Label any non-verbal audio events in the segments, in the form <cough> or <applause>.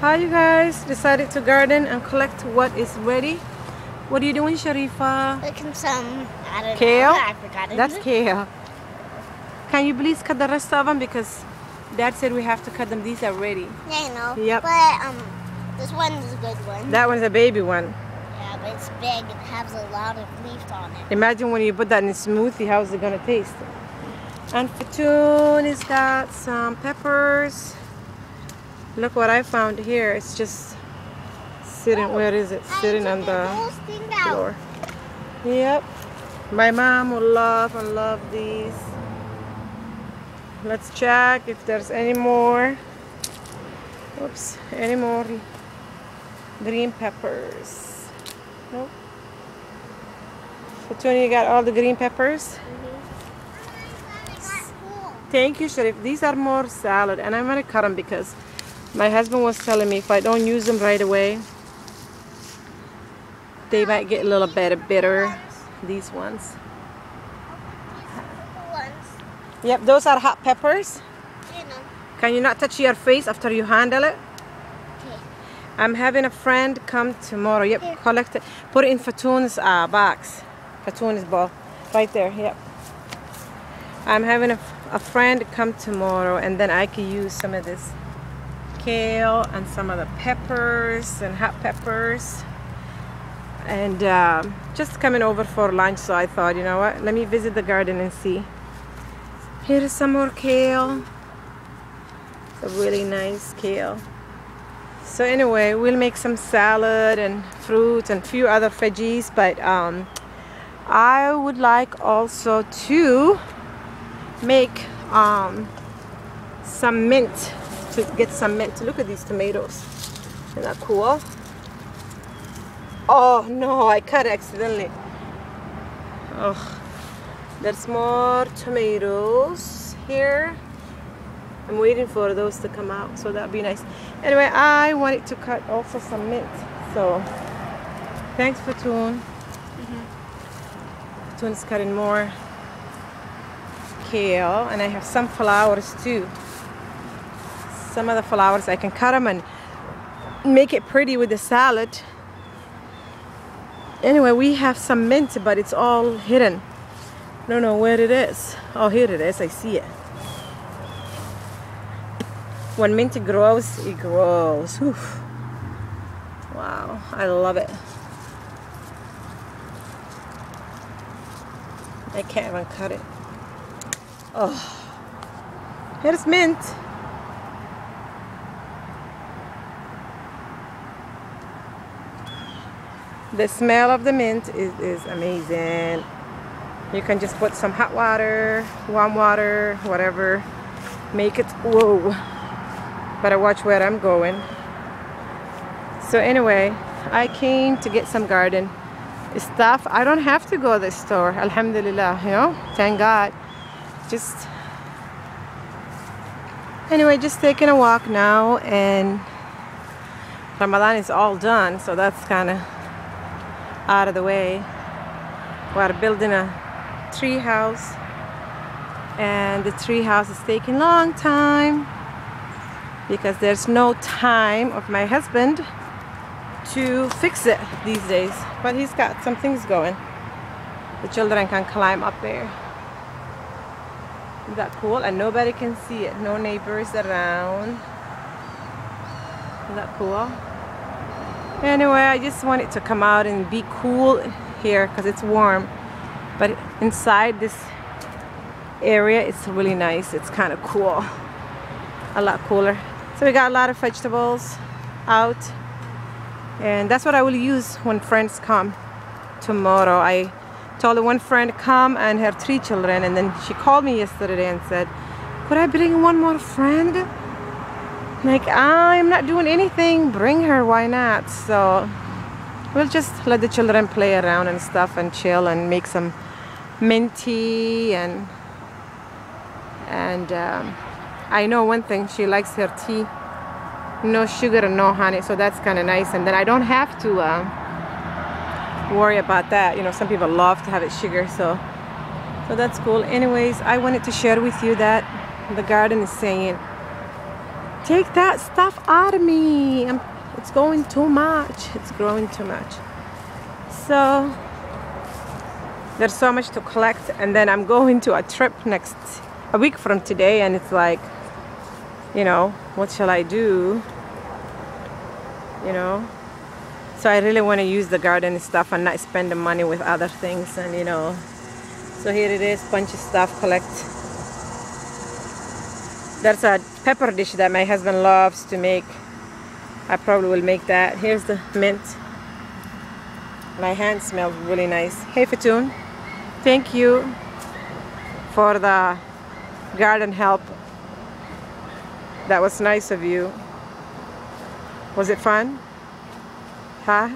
Hi you guys, decided to garden and collect what is ready. What are you doing Sharifa? Looking some, I don't Kale? know. I forgot it. That's kale. Can you please cut the rest of them because dad said we have to cut them. These are ready. Yeah, you know. Yep. But um, this one is a good one. That one's a baby one. yeah, but it's big and has a lot of leaves on it. Imagine when you put that in a smoothie, how's it gonna taste? And Fatun has got some peppers. Look what I found here. It's just sitting, where is it? Sitting on the whole thing out. floor. Yep. My mom will love and love these. Let's check if there's any more. Oops, any more green peppers. Nope. Fatun, you got all the green peppers? Mm-hmm. Thank you, Sharif. These are more salad, and I'm gonna cut them because my husband was telling me if I don't use them right away, they might get a little bit bitter. These ones. Ones, Yep, those are hot peppers. Can you not touch your face after you handle it? Okay. I'm having a friend come tomorrow. Yep, collect it. Put it in Fatun's uh, box. Fatun's bowl. Right there, yep. I'm having a, a friend come tomorrow and then I can use some of this kale and some of the peppers and hot peppers. And um, just coming over for lunch, so I thought, you know what, let me visit the garden and see. Here is some more kale. It's a really nice kale. So anyway, we'll make some salad and fruit and few other veggies, but um, I would like also to make um, some mint to get some mint. Look at these tomatoes. Isn't that cool? Oh no, I cut accidentally. Oh, there's more tomatoes here. I'm waiting for those to come out, so that'd be nice. Anyway, I wanted to cut also some mint. So, thanks for Toon. Toon's cutting more kale, and I have some flowers too. Some of the flowers I can cut them and make it pretty with the salad. Anyway, we have some mint, but it's all hidden. I don't know where it is. Oh, here it is. I see it. When mint grows, it grows. Oof. Wow, I love it. I can't even cut it. Oh, here's mint. The smell of the mint is, is amazing. You can just put some hot water, warm water, whatever. Make it, whoa. Better watch where I'm going. So anyway, I came to get some garden stuff. I don't have to go to the store, alhamdulillah, you know, thank God. Just, anyway, just taking a walk now and Ramadan is all done, so that's kind of out of the way. We're building a tree house and the tree house is taking long time because there's no time of my husband to fix it these days but he's got some things going. The children can climb up there. Is that cool? And nobody can see it. No neighbors around. Is that cool anyway I just wanted to come out and be cool here because it's warm. But inside this area it's really nice. It's kind of cool. A lot cooler. So we got a lot of vegetables out. And that's what I will use when friends come tomorrow. I told one friend come and her three children. And then she called me yesterday and said could I bring one more friend like I'm not doing anything. Bring her. Why not? So we'll just let the children play around and stuff and chill and make some minty and and um, I know one thing. She likes her tea. No sugar and no honey so that's kind of nice. And then I don't have to uh, worry about that. You know some people love to have it sugar so so that's cool. Anyways I wanted to share with you that the garden is saying take that stuff out of me. I'm, it's going too much. It's growing too much. So there's so much to collect and then I'm going to a trip next a week from today and it's like you know what shall I do you know so I really want to use the garden stuff and not spend the money with other things and you know so here it is bunch of stuff collect there's a pepper dish that my husband loves to make I probably will make that here's the mint my hand smells really nice hey Fatoon thank you for the garden help. That was nice of you. Was it fun? Huh?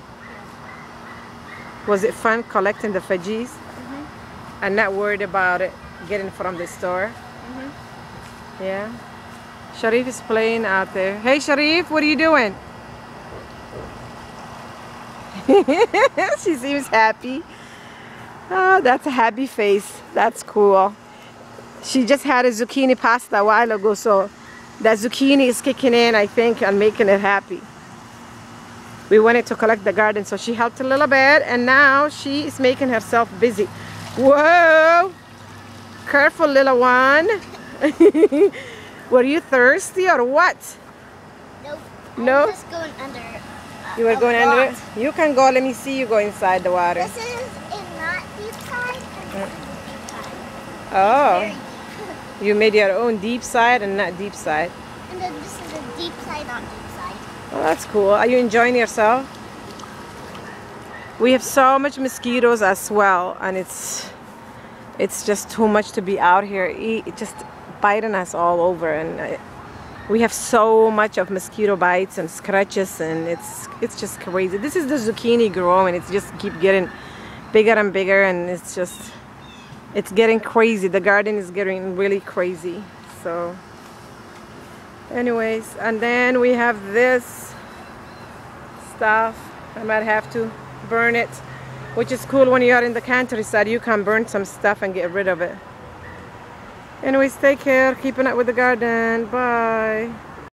Was it fun collecting the veggies? Mm -hmm. And not worried about it getting from the store? Mm -hmm. Yeah. Sharif is playing out there. Hey Sharif, what are you doing? <laughs> she seems happy. Oh, that's a happy face. That's cool. She just had a zucchini pasta a while ago, so that zucchini is kicking in, I think, and making it happy. We wanted to collect the garden, so she helped a little bit, and now she is making herself busy. Whoa! Careful, little one. <laughs> were you thirsty or what? Nope. No? I was just going under. Uh, you were going under it? You can go. Let me see you go inside the water. This is in not deep side and deep side. Oh. <laughs> You made your own deep side and not deep side. And then this is a deep side, not deep side. Oh, that's cool. Are you enjoying yourself? We have so much mosquitoes as well, and it's it's just too much to be out here. It just biting us all over, and uh, we have so much of mosquito bites and scratches, and it's it's just crazy. This is the zucchini growing. It's just keep getting bigger and bigger, and it's just it's getting crazy the garden is getting really crazy so anyways and then we have this stuff I might have to burn it which is cool when you are in the countryside you can burn some stuff and get rid of it anyways take care. Keeping up with the garden. Bye